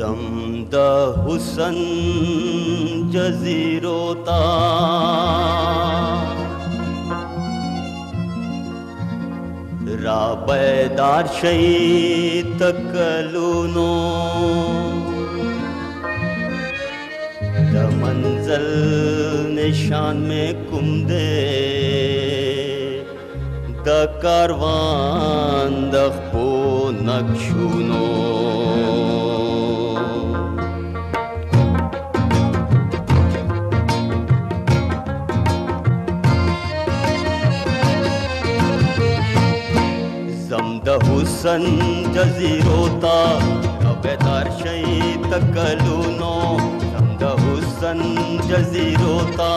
The हुसन् Jirota रायदार शही त। कलु know the मन्जल निशान मे कुन्दे द कर्वा दो नुनो हुसन हुसन् जीरोता रैत कलुनो रमसन् जिरोता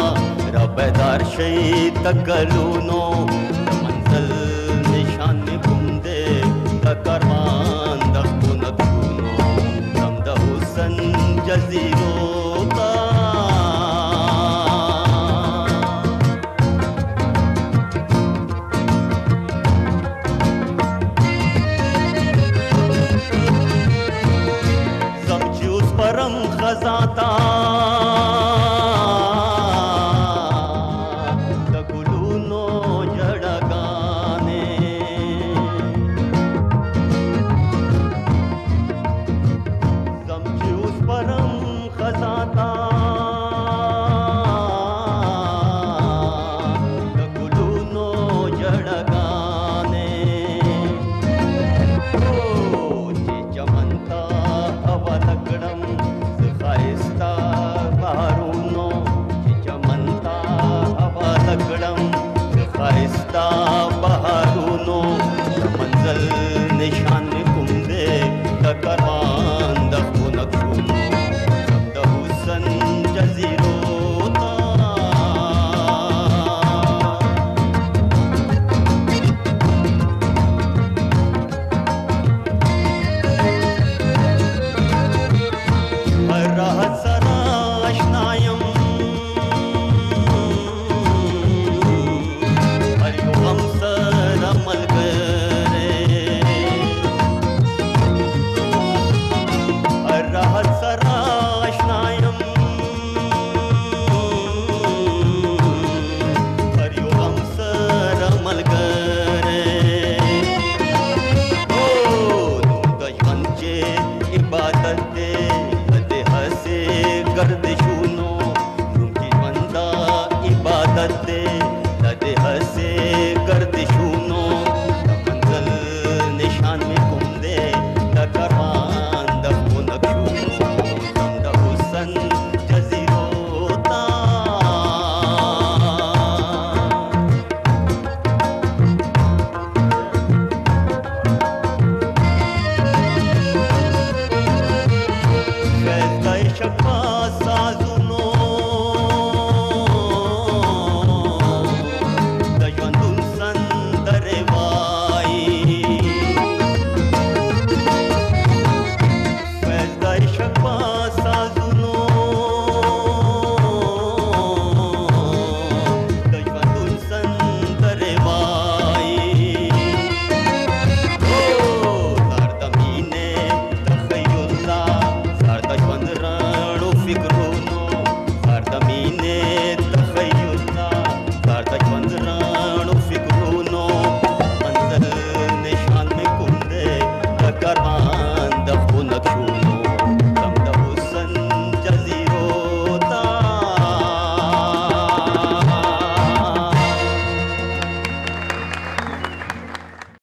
मंजल निशान घुमदे नो दखुन निशानेव कर्वा हुसन जजीरोता सजाता करते